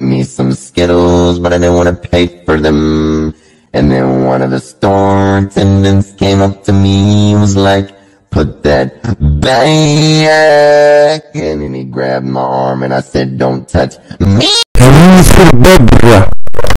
me some Skittles, but I didn't want to pay for them. And then one of the store attendants came up to me and was like, put that back. And then he grabbed my arm and I said, don't touch me.